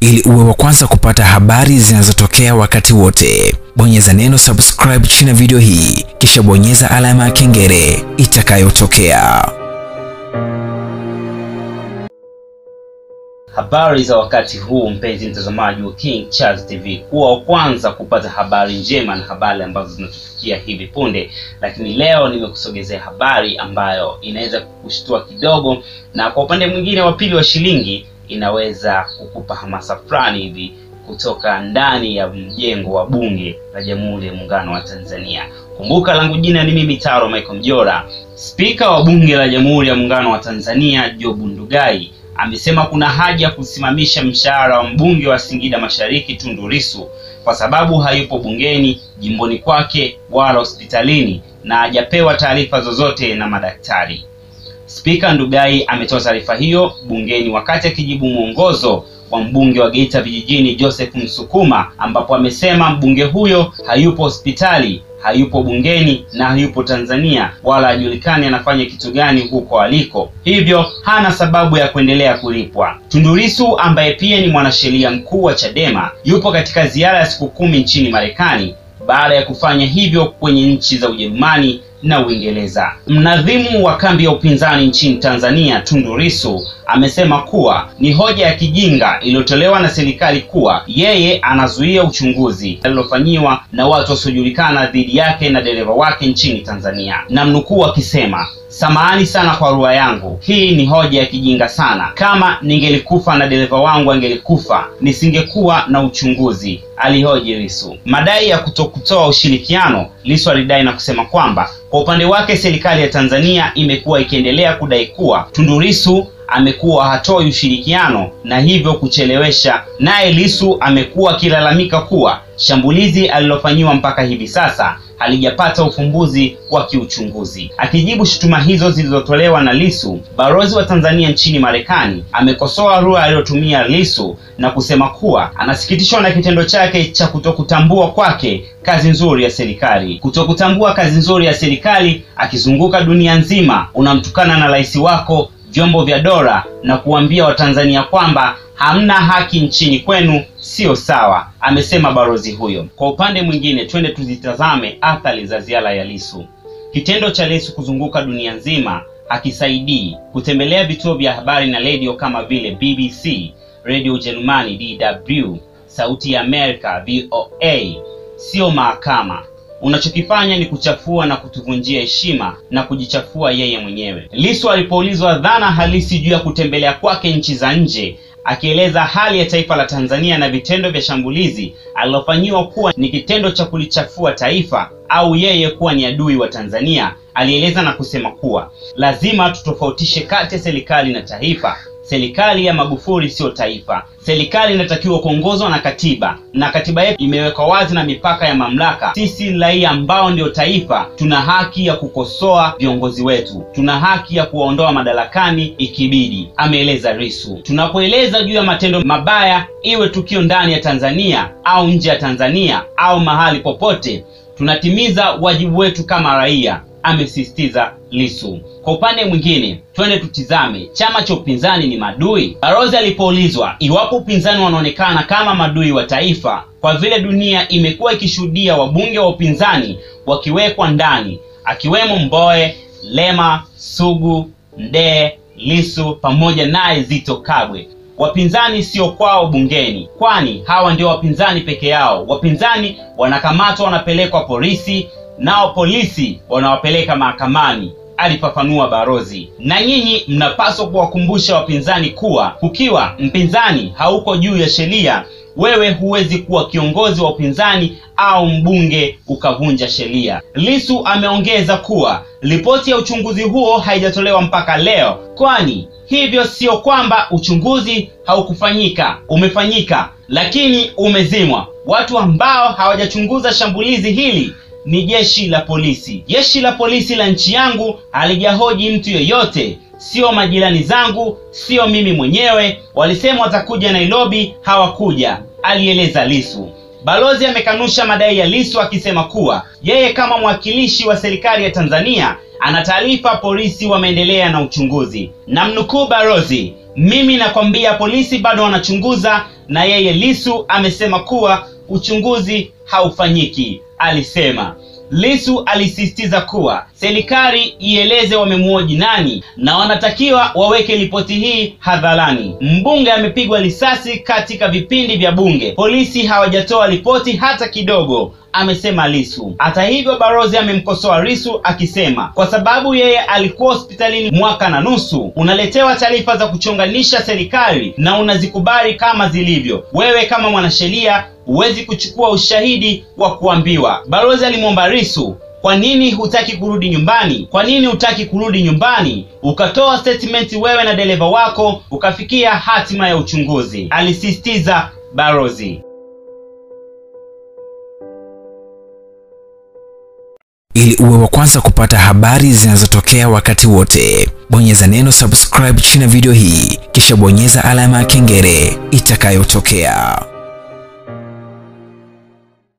Ili uwe wa kwanza kupata habari zinazotokea wakati wote, bonyeza neno subscribe chini ya video hii, kisha bonyeza alama ya kengele itakayotokea. Habari za wakati huu, mpenzi mtazamaji wa King Charles TV, kuwa wa kwanza kupata habari njema na habari ambazo zinatufikia hivi punde. Lakini leo nimekusogezea habari ambayo inaweza kukushtua kidogo, na kwa upande mwingine wa pili wa shilingi inaweza kukupa hamasa fulani hivi kutoka ndani ya mjengo wa Bunge la Jamhuri ya Muungano wa Tanzania. Kumbuka langu jina ni mimi Taro Michael Mjora. Spika wa Bunge la Jamhuri ya Muungano wa Tanzania Job Ndugai amesema kuna haja ya kusimamisha mshahara wa mbunge wa Singida Mashariki Tundu Lissu kwa sababu hayupo bungeni, jimboni kwake wala hospitalini na hajapewa taarifa zozote na madaktari. Spika Ndugai ametoa taarifa hiyo bungeni wakati akijibu mwongozo wa mbunge wa Geita Vijijini Joseph Msukuma, ambapo amesema mbunge huyo hayupo hospitali, hayupo bungeni na hayupo Tanzania, wala hajulikani anafanya kitu gani huko aliko, hivyo hana sababu ya kuendelea kulipwa. Tundu Lissu ambaye pia ni mwanasheria mkuu wa Chadema yupo katika ziara ya siku kumi nchini Marekani baada ya kufanya hivyo kwenye nchi za Ujerumani na Uingereza. Mnadhimu wa kambi ya upinzani nchini Tanzania Tundu Lissu amesema kuwa ni hoja ya kijinga iliyotolewa na serikali kuwa yeye anazuia uchunguzi alilofanyiwa na watu wasiojulikana dhidi yake na dereva wake nchini Tanzania, na mnukuu akisema Samahani sana kwa lugha yangu, hii ni hoja ya kijinga sana. Kama ningelikufa na dereva wangu angelikufa, nisingekuwa na uchunguzi, alihoji Lissu. Madai ya kutokutoa ushirikiano, Lisu alidai na kusema kwamba kwa upande wake serikali ya Tanzania imekuwa ikiendelea kudai kuwa Tundu Lissu amekuwa hatoi ushirikiano na hivyo kuchelewesha. Naye Lisu amekuwa akilalamika kuwa shambulizi alilofanyiwa mpaka hivi sasa halijapata ufumbuzi wa kiuchunguzi. Akijibu shutuma hizo zilizotolewa na Lissu, balozi wa Tanzania nchini Marekani amekosoa lugha aliyotumia Lissu na kusema kuwa anasikitishwa na kitendo chake cha kutokutambua kwake kazi nzuri ya serikali. Kutokutambua kazi nzuri ya serikali, akizunguka dunia nzima unamtukana na rais wako vyombo vya dola na kuambia Watanzania kwamba hamna haki nchini kwenu sio sawa, amesema balozi huyo. Kwa upande mwingine, twende tuzitazame athari za ziara ya Lissu. Kitendo cha Lissu kuzunguka dunia nzima akisaidii Kutembelea vituo vya habari na redio kama vile BBC, Radio Ujerumani DW, Sauti ya Amerika VOA sio mahakama. Unachokifanya ni kuchafua na kutuvunjia heshima na kujichafua yeye mwenyewe. Lissu alipoulizwa dhana halisi juu ya kutembelea kwake nchi za nje, akieleza hali ya taifa la Tanzania na vitendo vya shambulizi alilofanyiwa kuwa ni kitendo cha kulichafua taifa au yeye kuwa ni adui wa Tanzania, alieleza na kusema kuwa lazima tutofautishe kati ya serikali na taifa. Serikali ya Magufuli siyo taifa. Serikali inatakiwa kuongozwa na katiba, na katiba yetu imewekwa wazi na mipaka ya mamlaka. Sisi raia ambao ndio taifa, tuna haki ya kukosoa viongozi wetu, tuna haki ya kuwaondoa madarakani ikibidi, ameeleza risu Tunapoeleza juu ya matendo mabaya, iwe tukio ndani ya Tanzania au nje ya Tanzania au mahali popote, tunatimiza wajibu wetu kama raia, amesisitiza Lisu. Kwa upande mwingine, twende tutizame chama cha upinzani ni madui. Barozi alipoulizwa iwapo upinzani wanaonekana kama madui wa taifa kwa vile dunia imekuwa ikishuhudia wabunge wa upinzani wakiwekwa ndani, akiwemo Mbowe, Lema, Sugu, Mdee, Lisu pamoja naye Zito Kabwe. Wapinzani sio kwao bungeni, kwani hawa ndio wapinzani peke yao. Wapinzani wanakamatwa, wanapelekwa polisi nao polisi wanawapeleka mahakamani, alifafanua barozi Na nyinyi mnapaswa kuwakumbusha wapinzani kuwa ukiwa mpinzani hauko juu ya sheria, wewe huwezi kuwa kiongozi wa upinzani au mbunge ukavunja sheria. lisu ameongeza kuwa ripoti ya uchunguzi huo haijatolewa mpaka leo, kwani hivyo sio kwamba uchunguzi haukufanyika, umefanyika, lakini umezimwa. Watu ambao hawajachunguza shambulizi hili ni jeshi la polisi. Jeshi la polisi la nchi yangu halijahoji mtu yoyote, sio majirani zangu, sio mimi mwenyewe. Walisema watakuja Nairobi, hawakuja, alieleza Lisu. Balozi amekanusha madai ya Lisu akisema kuwa yeye kama mwakilishi wa serikali ya Tanzania ana taarifa polisi wameendelea na uchunguzi. Namnukuu balozi, mimi nakwambia polisi bado wanachunguza na yeye Lisu amesema kuwa uchunguzi haufanyiki. Alisema Lisu alisisitiza kuwa serikali ieleze wamemwoji nani na wanatakiwa waweke ripoti hii hadharani. Mbunge amepigwa risasi katika vipindi vya bunge, polisi hawajatoa ripoti hata kidogo, amesema Lisu. Hata hivyo, Barozi amemkosoa Lisu akisema kwa sababu yeye alikuwa hospitalini mwaka na nusu, unaletewa taarifa za kuchonganisha serikali na unazikubali kama zilivyo. Wewe kama mwanasheria huwezi kuchukua ushahidi wa kuambiwa. Balozi alimwomba Lissu, kwa nini hutaki kurudi nyumbani? Kwa nini hutaki kurudi nyumbani? Ukatoa statement wewe na dereva wako, ukafikia hatima ya uchunguzi, alisisitiza balozi. Ili uwe wa kwanza kupata habari zinazotokea wakati wote, bonyeza neno subscribe chini ya video hii, kisha bonyeza alama ya kengele itakayotokea.